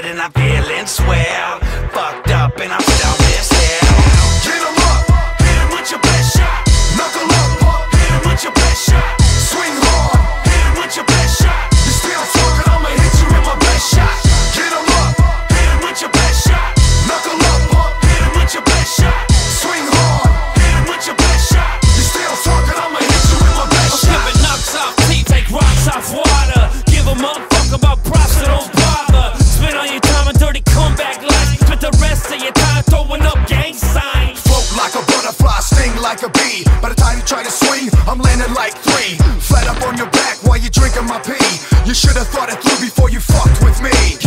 getting our feelings swell. By the time you try to swing, I'm landing like three. Flat up on your back while you're drinking my pee. You should've thought it through before you fucked with me.